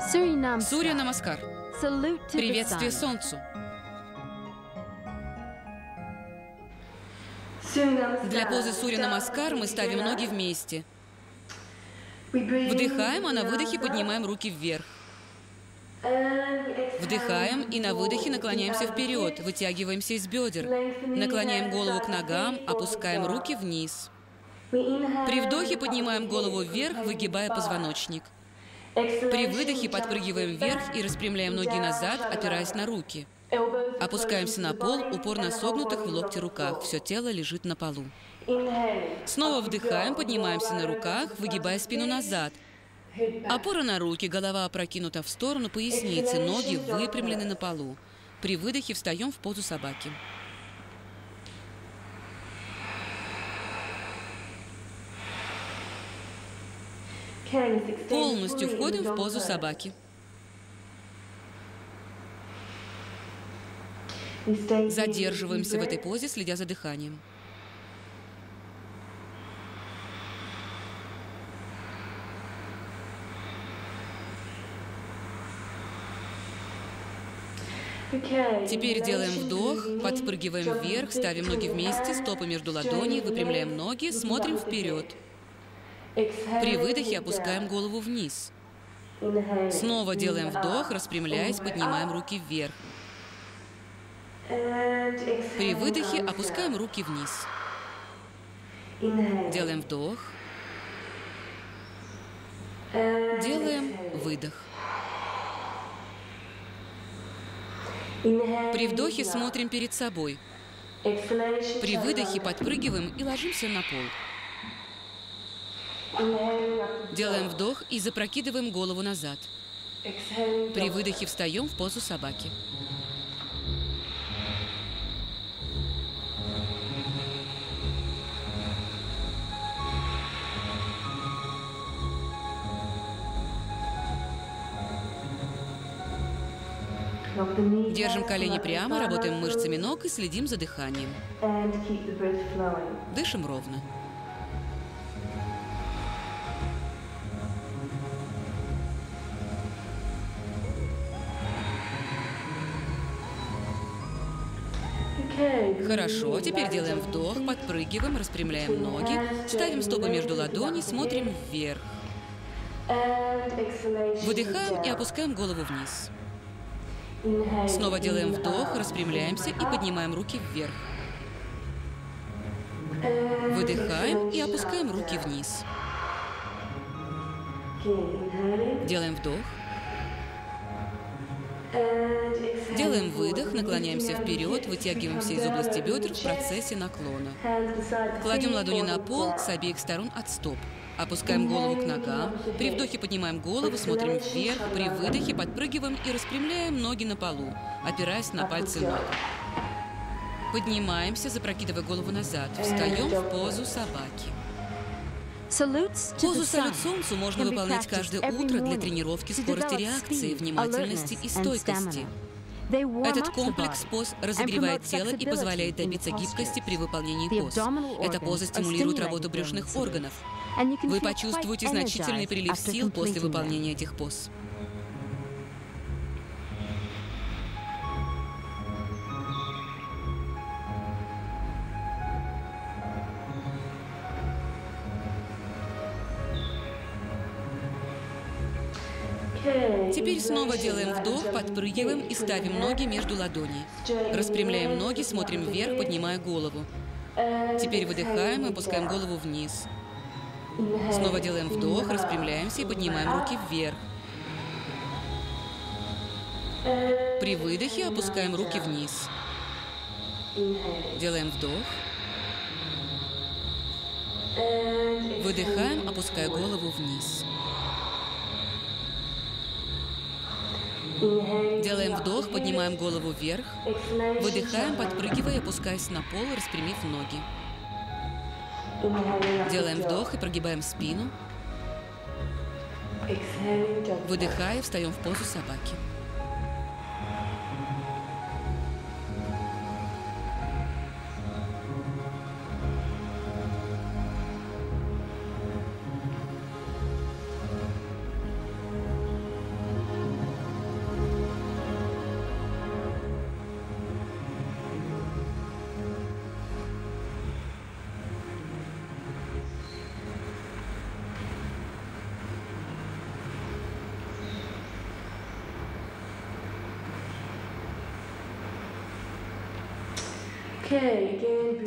Сурья Намаскар. Приветствие солнцу. Для позы Сурья Намаскар мы ставим ноги вместе. Вдыхаем, а на выдохе поднимаем руки вверх. Вдыхаем и на выдохе наклоняемся вперед, вытягиваемся из бедер. Наклоняем голову к ногам, опускаем руки вниз. При вдохе поднимаем голову вверх, выгибая позвоночник. При выдохе подпрыгиваем вверх и распрямляем ноги назад, опираясь на руки. Опускаемся на пол, упор на согнутых в локте руках. Все тело лежит на полу. Снова вдыхаем, поднимаемся на руках, выгибая спину назад. Опора на руки, голова опрокинута в сторону поясницы, ноги выпрямлены на полу. При выдохе встаем в позу собаки. Полностью входим в позу собаки. Задерживаемся в этой позе, следя за дыханием. Теперь делаем вдох, подпрыгиваем вверх, ставим ноги вместе, стопы между ладоней, выпрямляем ноги, смотрим вперед. При выдохе опускаем голову вниз. Снова делаем вдох, распрямляясь, поднимаем руки вверх. При выдохе опускаем руки вниз. Делаем вдох. Делаем выдох. При вдохе смотрим перед собой. При выдохе подпрыгиваем и ложимся на пол. Делаем вдох и запрокидываем голову назад. При выдохе встаем в позу собаки. Держим колени прямо, работаем мышцами ног и следим за дыханием. Дышим ровно. Хорошо, теперь делаем вдох, подпрыгиваем, распрямляем ноги, ставим стопы между ладоней, смотрим вверх. Выдыхаем и опускаем голову вниз. Снова делаем вдох, распрямляемся и поднимаем руки вверх. Выдыхаем и опускаем руки вниз. Делаем вдох. Делаем выдох, наклоняемся вперед, вытягиваемся из области бедер в процессе наклона. Кладем ладони на пол с обеих сторон от стоп. Опускаем голову к ногам. При вдохе поднимаем голову, смотрим вверх. При выдохе подпрыгиваем и распрямляем ноги на полу, опираясь на пальцы ног. Поднимаемся, запрокидывая голову назад. Встаем в позу собаки. Позу салют солнцу можно выполнять каждое утро для тренировки скорости реакции, внимательности и стойкости. Этот комплекс поз разогревает тело и позволяет добиться гибкости при выполнении поз. Эта поза стимулирует работу брюшных органов. Вы почувствуете значительный прилив сил после выполнения этих поз. Теперь снова делаем вдох, подпрыгиваем и ставим ноги между ладоней. Распрямляем ноги, смотрим вверх, поднимая голову. Теперь выдыхаем и опускаем голову вниз. Снова делаем вдох, распрямляемся и поднимаем руки вверх. При выдохе опускаем руки вниз. Делаем вдох. Выдыхаем, опуская голову вниз. Делаем вдох, поднимаем голову вверх. Выдыхаем, подпрыгивая опускаясь на пол, распрямив ноги. Делаем вдох и прогибаем спину. Выдыхая, встаем в позу собаки.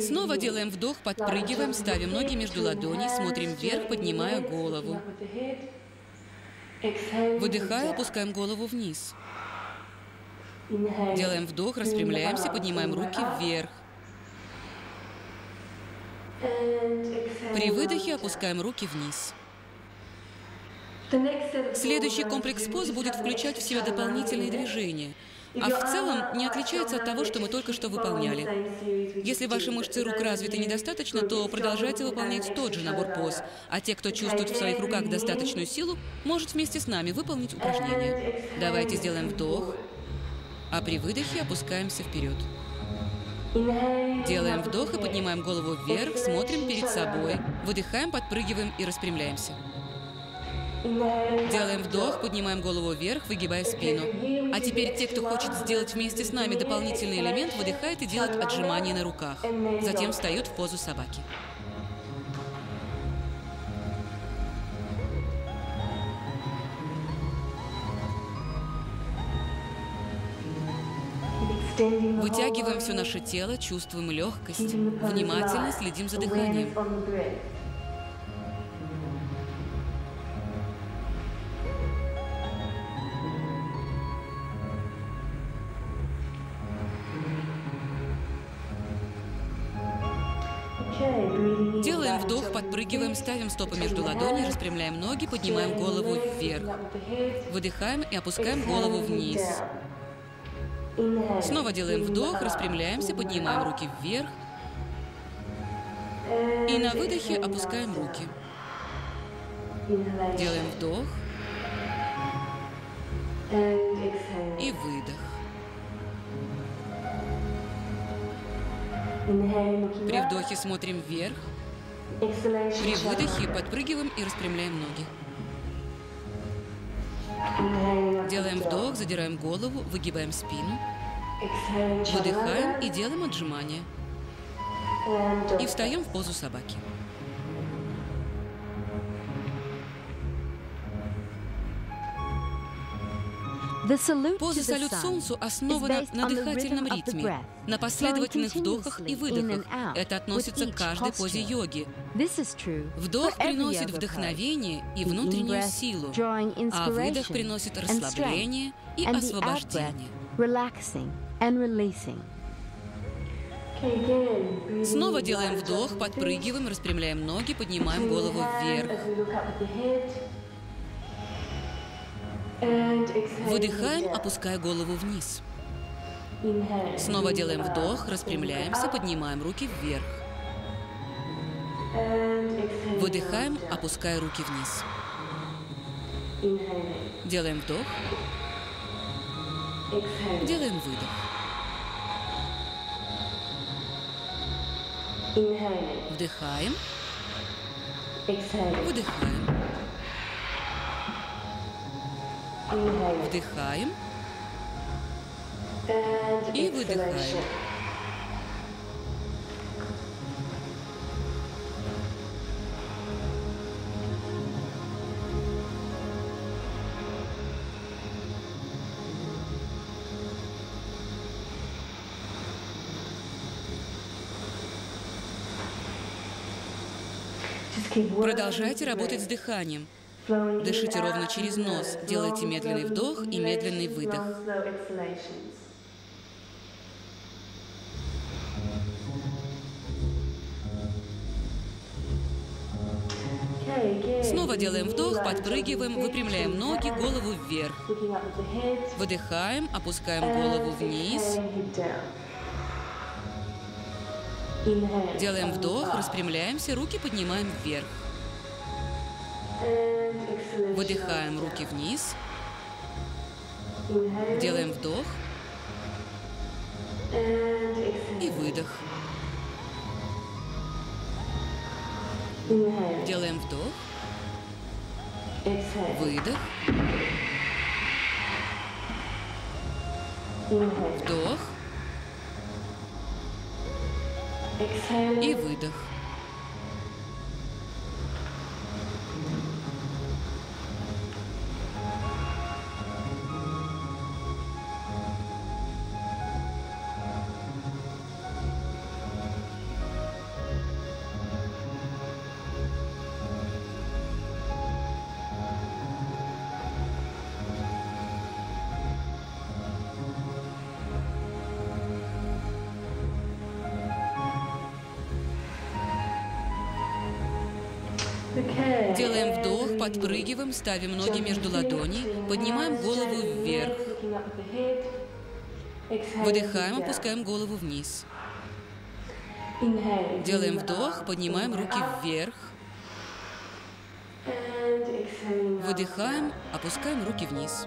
Снова делаем вдох, подпрыгиваем, ставим ноги между ладоней, смотрим вверх, поднимая голову. Выдыхая, опускаем голову вниз. Делаем вдох, распрямляемся, поднимаем руки вверх. При выдохе опускаем руки вниз. Следующий комплекс поз будет включать в себя дополнительные движения, а в целом не отличается от того, что мы только что выполняли. Если ваши мышцы рук развиты недостаточно, то продолжайте выполнять тот же набор поз, а те, кто чувствует в своих руках достаточную силу, может вместе с нами выполнить упражнение. Давайте сделаем вдох, а при выдохе опускаемся вперед. Делаем вдох и поднимаем голову вверх, смотрим перед собой, выдыхаем, подпрыгиваем и распрямляемся. Делаем вдох, поднимаем голову вверх, выгибая спину. А теперь те, кто хочет сделать вместе с нами дополнительный элемент, выдыхает и делает отжимания на руках. Затем встает в позу собаки. Вытягиваем все наше тело, чувствуем легкость, внимательно следим за дыханием. Делаем вдох, подпрыгиваем, ставим стопы между ладоней, распрямляем ноги, поднимаем голову вверх. Выдыхаем и опускаем голову вниз. Снова делаем вдох, распрямляемся, поднимаем руки вверх. И на выдохе опускаем руки. Делаем вдох. И выдох. При вдохе смотрим вверх. При выдохе подпрыгиваем и распрямляем ноги. Делаем вдох, задираем голову, выгибаем спину. Выдыхаем и делаем отжимания. И встаем в позу собаки. Поза салют Солнцу основана на дыхательном ритме, на последовательных вдохах и выдохах. Это относится к каждой позе йоги. Вдох приносит вдохновение и внутреннюю силу, а выдох приносит расслабление и освобождение. Снова делаем вдох, подпрыгиваем, распрямляем ноги, поднимаем голову вверх. Выдыхаем, опуская голову вниз. Снова делаем вдох, распрямляемся, поднимаем руки вверх. Выдыхаем, опуская руки вниз. Делаем вдох. Делаем выдох. Вдыхаем. Выдыхаем. Вдыхаем. И выдыхаем. Продолжайте работать с дыханием. Дышите ровно через нос, делайте медленный вдох и медленный выдох. Снова делаем вдох, подпрыгиваем, выпрямляем ноги, голову вверх. Выдыхаем, опускаем голову вниз. Делаем вдох, распрямляемся, руки поднимаем вверх. Выдыхаем руки вниз. Делаем вдох. И выдох. Делаем вдох. Выдох. Вдох. И выдох. Делаем вдох, подпрыгиваем, ставим ноги между ладоней, поднимаем голову вверх. Выдыхаем, опускаем голову вниз. Делаем вдох, поднимаем руки вверх. Выдыхаем, опускаем руки вниз.